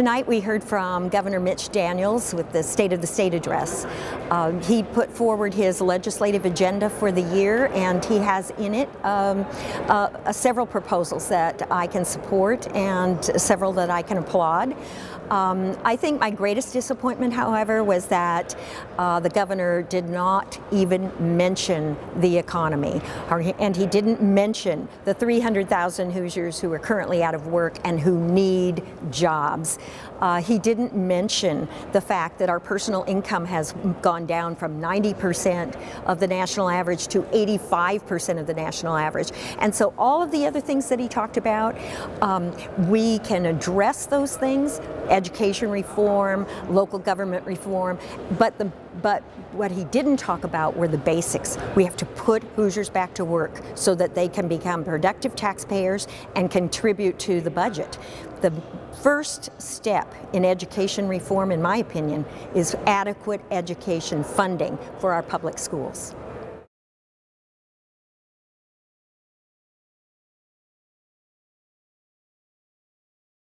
Tonight we heard from Governor Mitch Daniels with the State of the State address. Uh, he put forward his legislative agenda for the year and he has in it um, uh, uh, several proposals that I can support and several that I can applaud. Um, I think my greatest disappointment, however, was that uh, the governor did not even mention the economy, and he didn't mention the 300,000 Hoosiers who are currently out of work and who need jobs. Uh, he didn't mention the fact that our personal income has gone down from 90% of the national average to 85% of the national average. And so all of the other things that he talked about, um, we can address those things, education reform, local government reform, but the but what he didn't talk about were the basics. We have to put Hoosiers back to work so that they can become productive taxpayers and contribute to the budget. The first step in education reform, in my opinion, is adequate education funding for our public schools.